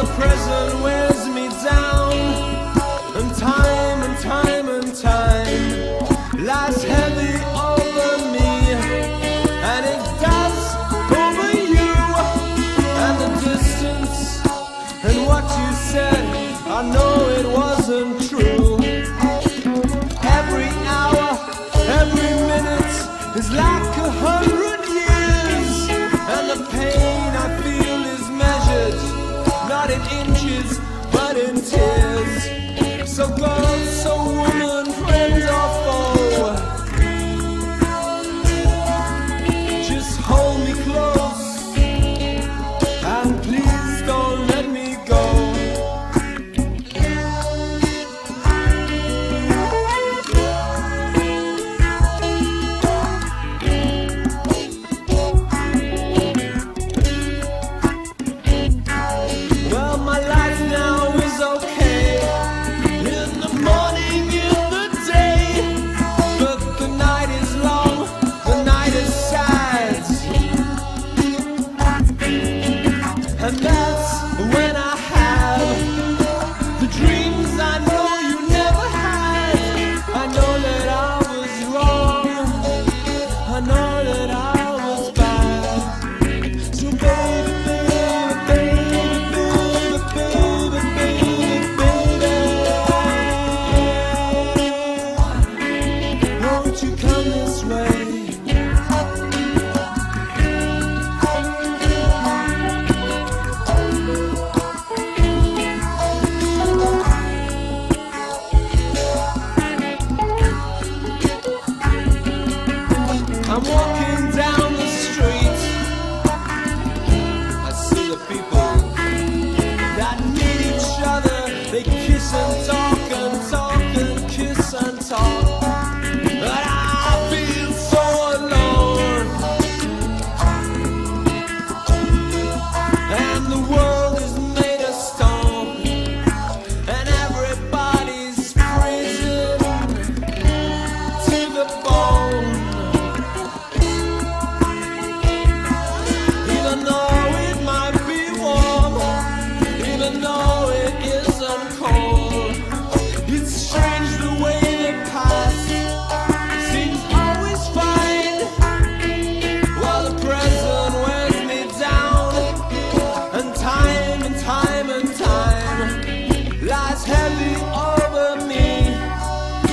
the present wears me down. And time and time and time Lies heavy over me. And it does over you And the distance. And what you said I know it wasn't true. Every hour, every minute is like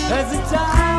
as a time